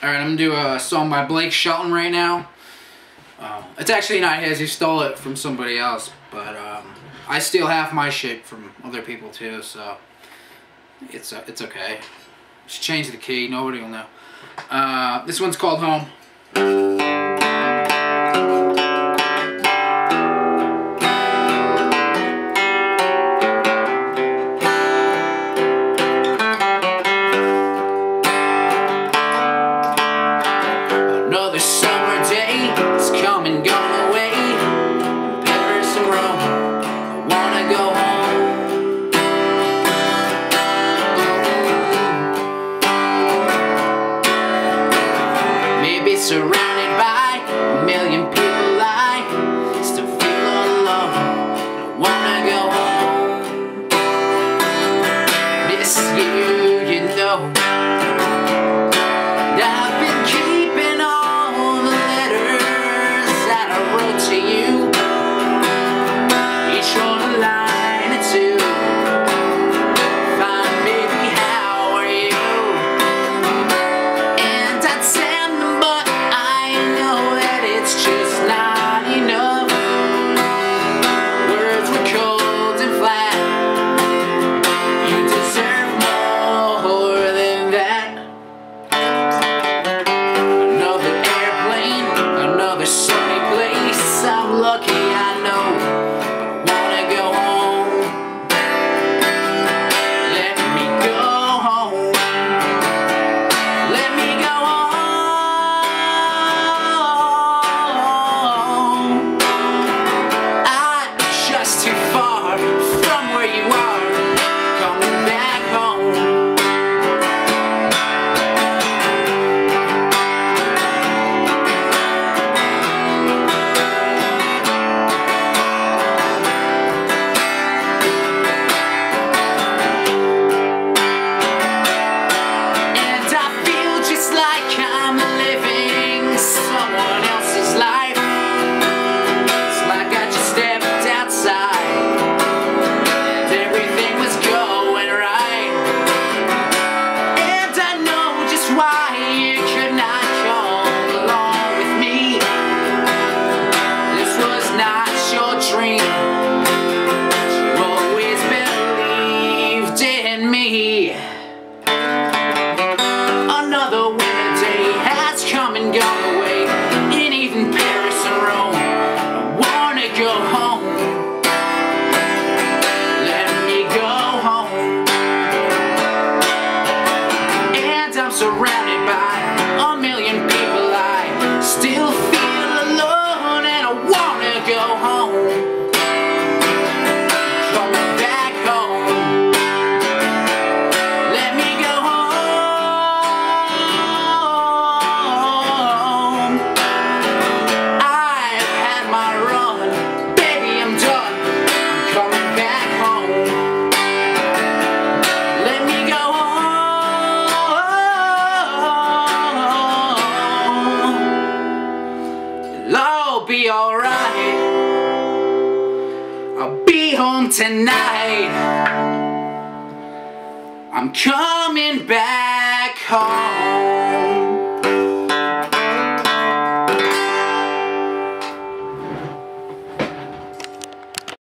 Alright, I'm going to do a song by Blake Shelton right now. Uh, it's actually not his, he stole it from somebody else, but um, I steal half my shit from other people too, so it's, uh, it's okay. Just change the key, nobody will know. Uh, this one's called Home. Surrounded by a million people. I still feel alone. I wanna go home. Miss you, you know. lucky I Surround. home tonight. I'm coming back home.